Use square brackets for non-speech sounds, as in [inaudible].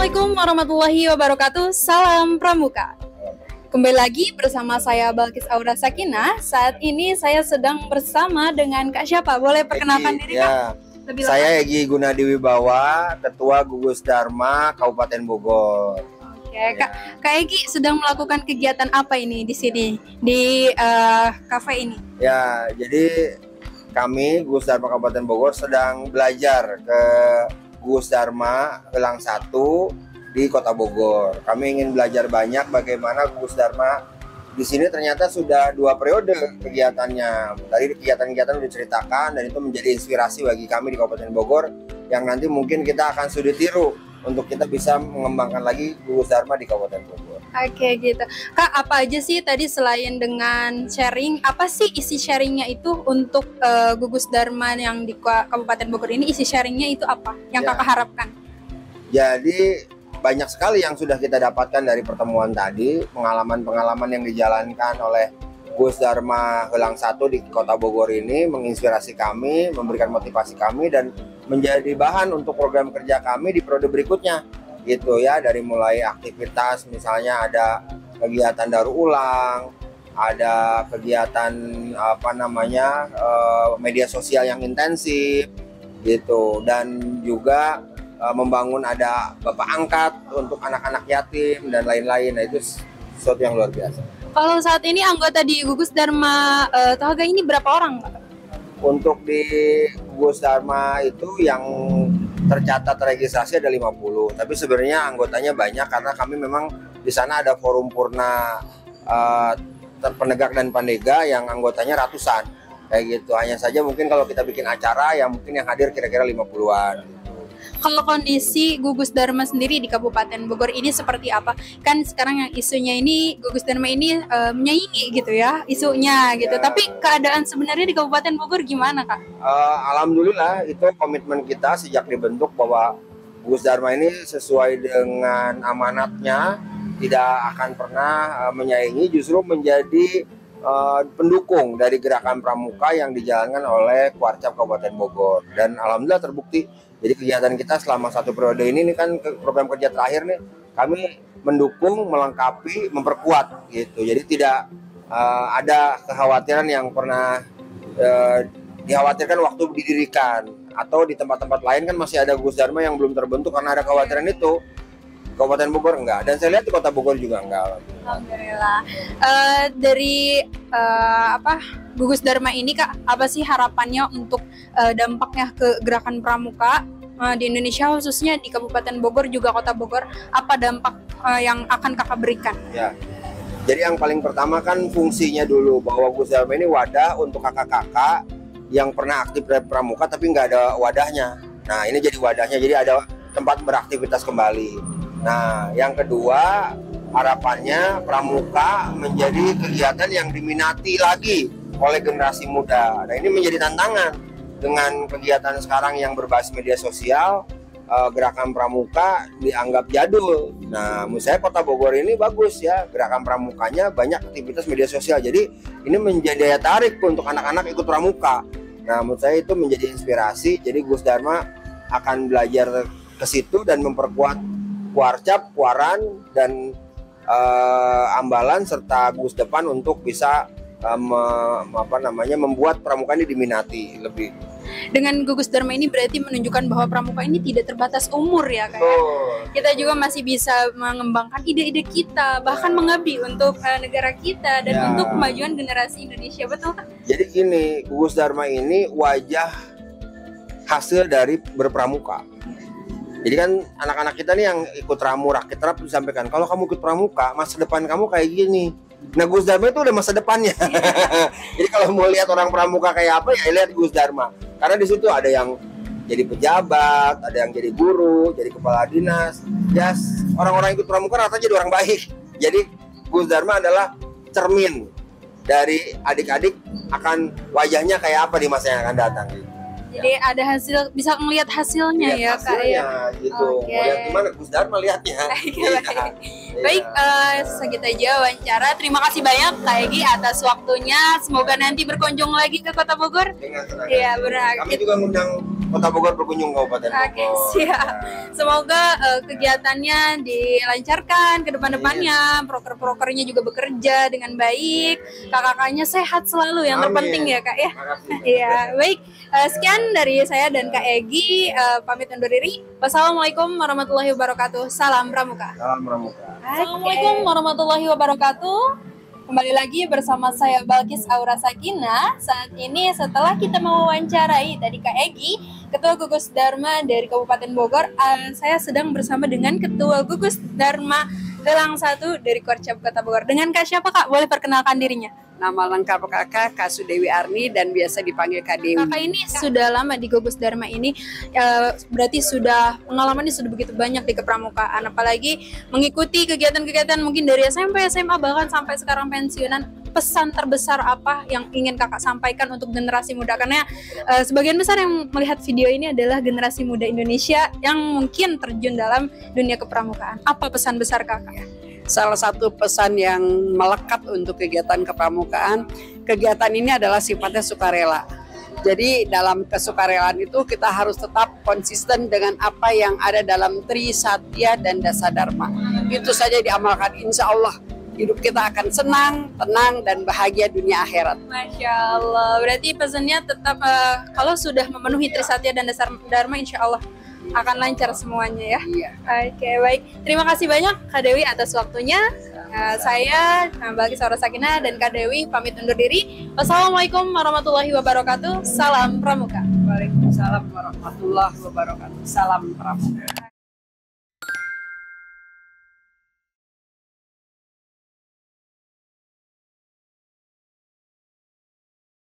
Assalamualaikum warahmatullahi wabarakatuh. Salam Pramuka. Kembali lagi bersama saya Balkis Aura Sakina. Saat ini saya sedang bersama dengan Kak siapa? Boleh perkenalkan Egi, diri Kak? ya. Lebih Saya Egi Gunadi Wibawa, Ketua Gugus Dharma Kabupaten Bogor. Oke, Kak, Kak Egi sedang melakukan kegiatan apa ini di sini di eh, kafe ini? Ya, jadi kami Gugus Dharma Kabupaten Bogor sedang belajar ke Gugus Dharma Gelang Satu di Kota Bogor. Kami ingin belajar banyak bagaimana Gugus Dharma di sini ternyata sudah dua periode kegiatannya. Tadi kegiatan-kegiatan sudah diceritakan dan itu menjadi inspirasi bagi kami di Kabupaten Bogor yang nanti mungkin kita akan sudi tiru untuk kita bisa mengembangkan lagi Gugus Dharma di Kabupaten Bogor. Oke gitu. Kak, apa aja sih tadi selain dengan sharing, apa sih isi sharingnya itu untuk eh, gugus Dharma yang di Ka- Kabupaten Bogor ini isi sharingnya itu apa yang Ya. kakak harapkan? Jadi banyak sekali yang sudah kita dapatkan dari pertemuan tadi, pengalaman-pengalaman yang dijalankan oleh Gus Dharma Helang Satu di Kota Bogor ini menginspirasi kami, memberikan motivasi kami dan menjadi bahan untuk program kerja kami di periode berikutnya. Gitu ya, dari mulai aktivitas misalnya ada kegiatan daur ulang, ada kegiatan apa namanya eh, media sosial yang intensif gitu dan juga uh, membangun ada bapak angkat untuk anak-anak yatim dan lain-lain. Nah itu sesuatu yang luar biasa. Kalau saat ini anggota di gugus Dharma eh, Tohaga ini berapa orang? Kak? Untuk di Gus Dharma itu yang tercatat registrasi ada 50, tapi sebenarnya anggotanya banyak karena kami memang di sana ada forum purna uh, penegak dan pandega yang anggotanya ratusan kayak gitu. Hanya saja mungkin kalau kita bikin acara yang mungkin yang hadir kira-kira 50-an. Kalau kondisi gugus Dharma sendiri di Kabupaten Bogor ini seperti apa? Kan sekarang yang isunya ini gugus Dharma ini eh, menyaingi gitu ya isunya gitu. Ya. Tapi keadaan sebenarnya di Kabupaten Bogor gimana kak? Eh, Alhamdulillah itu komitmen kita sejak dibentuk bahwa Gus Dharma ini sesuai dengan amanatnya tidak akan pernah eh, menyaingi justru menjadi eh, pendukung dari gerakan pramuka yang dijalankan oleh Kuarcap Kabupaten Bogor. Dan alhamdulillah terbukti. Jadi kegiatan kita selama satu periode ini, ini kan program kerja terakhir nih kami mendukung melengkapi memperkuat gitu. Jadi tidak eh, ada kekhawatiran yang pernah eh, dikhawatirkan waktu didirikan. Atau di tempat-tempat lain kan masih ada Gus Dharma yang belum terbentuk karena ada kekhawatiran itu Kabupaten Bogor enggak dan saya lihat di Kota Bogor juga enggak Alhamdulillah. Eh, dari eh, apa gugus Dharma ini kak, apa sih harapannya untuk eh, dampaknya ke gerakan pramuka eh, di Indonesia khususnya di Kabupaten Bogor juga Kota Bogor? Apa dampak eh, yang akan kakak berikan? ya jadi yang paling pertama kan fungsinya dulu bahwa Gus Dharma ini wadah untuk kakak-kakak yang pernah aktif dari pramuka tapi nggak ada wadahnya nah ini jadi wadahnya jadi ada tempat beraktivitas kembali nah yang kedua harapannya pramuka menjadi kegiatan yang diminati lagi oleh generasi muda nah ini menjadi tantangan dengan kegiatan sekarang yang berbasis media sosial eh, gerakan pramuka dianggap jadul. Nah, menurut saya Kota Bogor ini bagus ya, gerakan pramukanya banyak aktivitas media sosial. Jadi ini menjadi daya tarik untuk anak-anak ikut pramuka. Nah, menurut saya itu menjadi inspirasi. Jadi Gus Dharma akan belajar ke situ dan memperkuat Kuarcap, Kuaran dan eh, Ambalan serta Gus Depan untuk bisa eh, me- apa namanya membuat pramuka ini diminati lebih. Dengan gugus Dharma ini berarti menunjukkan bahwa pramuka ini tidak terbatas umur ya ya? Betul. Kita juga masih bisa mengembangkan ide-ide kita, bahkan mengabdi untuk eh, negara kita dan Ya. untuk kemajuan generasi Indonesia. Betul kak? Jadi gini, Gugus Dharma ini wajah hasil dari berpramuka. Jadi kan anak-anak kita nih yang ikut ramu rakit rap disampaikan, kalau kamu ikut pramuka, masa depan kamu kayak gini. Nah Gus Dharma itu udah masa depannya. [laughs] Jadi kalau mau lihat orang pramuka kayak apa ya lihat Gus Dharma. Karena di situ ada yang jadi pejabat, ada yang jadi guru, jadi kepala dinas. Ya orang-orang ikut pramuka rata jadi orang baik. Jadi Gus Dharma adalah cermin dari adik-adik akan wajahnya kayak apa di masa yang akan datang gitu. Jadi ada hasil bisa ngelihat hasilnya Lihat ya kak ya. hasilnya, gitu. Oke. Mau lihat gimana Gus Dharma lihatnya. [laughs] Baik, Iya. Baik. Iya. Baik, eh, segitu aja wawancara. Terima kasih banyak Kak Egi atas waktunya. Semoga nanti berkunjung lagi ke Kota Bogor. Iya, benar. Kami juga ngundang Kota Bogor berkunjung ke Kabupaten Bogor. Oke, siap. Semoga eh, kegiatannya dilancarkan ke depan-depannya, proker-prokernya juga bekerja dengan baik, kakak-kakaknya sehat selalu yang Amin. terpenting ya kak ya. Iya, baik. Eh, sekian dari saya dan Kak Egi eh, pamit undur diri. Wassalamualaikum warahmatullahi wabarakatuh. Salam Pramuka. Salam Pramuka. Assalamualaikum warahmatullahi wabarakatuh. Kembali lagi bersama saya Balkis Aura Sakina. Saat ini setelah kita mewawancarai tadi Kak Egi, Ketua Gugus Dharma dari Kabupaten Bogor, eh, saya sedang bersama dengan Ketua Gugus Dharma Gelang Satu dari Korcap Kota Bogor. Dengan Kak siapa Kak? Boleh perkenalkan dirinya. Nama lengkap kakak Kak Sudewi Arni dan biasa dipanggil Kak Dewi. Kakak ini sudah lama di Gugus Dharma ini, eh, berarti sudah pengalamannya sudah begitu banyak di kepramukaan, apalagi mengikuti kegiatan-kegiatan mungkin dari SMP, SMA bahkan sampai sekarang pensiunan. Pesan terbesar apa yang ingin kakak sampaikan untuk generasi muda? Karena eh, sebagian besar yang melihat video ini adalah generasi muda Indonesia yang mungkin terjun dalam dunia kepramukaan. Apa pesan besar kakak? Salah satu pesan yang melekat untuk kegiatan kepramukaan, kegiatan ini adalah sifatnya sukarela. Jadi dalam kesukarelaan itu kita harus tetap konsisten dengan apa yang ada dalam Tri Satya dan Dasa Dharma. Itu saja diamalkan, insya Allah hidup kita akan senang, tenang, dan bahagia dunia akhirat. Masya Allah. Berarti pesannya tetap eh, kalau sudah memenuhi Trisatya dan dasar Dharma, insya Allah akan lancar semuanya ya. Iya. Oke baik. Terima kasih banyak Kak Dewi atas waktunya. Eh, saya Bagi Saura Sakina dan Kak Dewi pamit undur diri. Wassalamualaikum warahmatullahi wabarakatuh. Salam Pramuka. Waalaikumsalam warahmatullahi wabarakatuh. Salam pramuka.